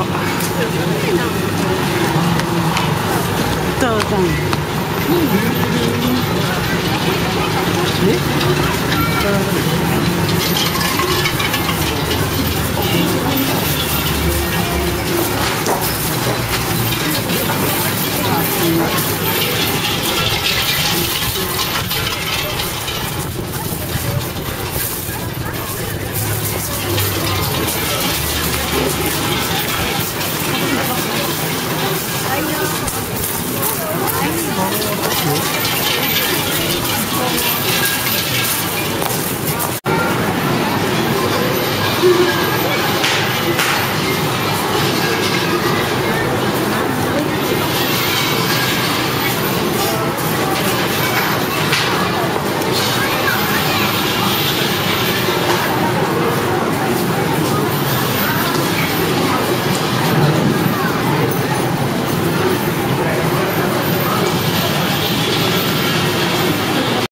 ったどうぞ。ね